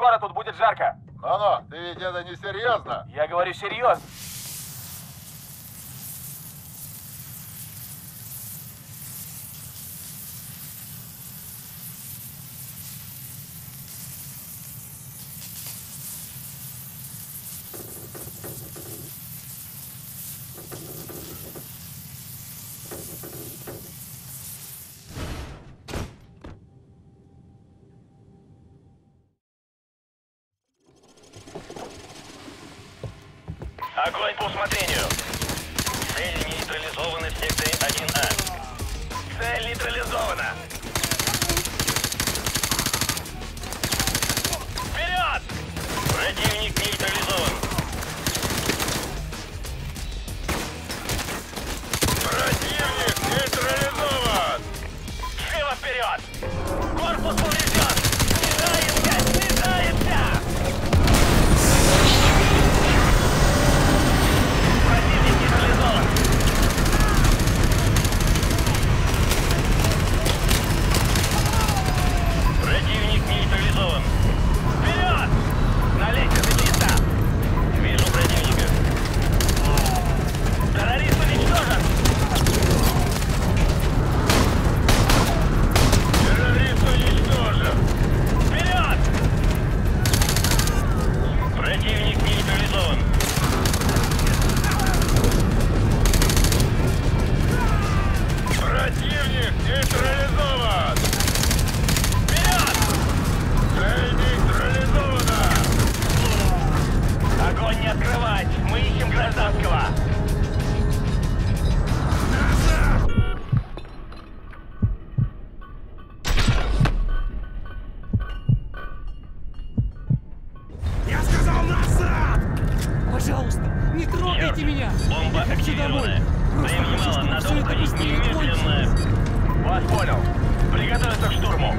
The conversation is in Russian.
Скоро тут будет жарко. Ну-ну, ты ведь это не серьезно? Я говорю серьезно. Огонь по усмотрению. Цель нейтрализована в секторе 1А. Цель нейтрализована. Вперед! Противник нейтрализован. Противник нейтрализован! Живо вперед! Корпус поврежден! Пожалуйста, не трогайте Черт, меня! Бомба Я хочу домой! Просто хочу, чтобы все это быстрее кончилось! Вас понял! Приготовиться к штурму!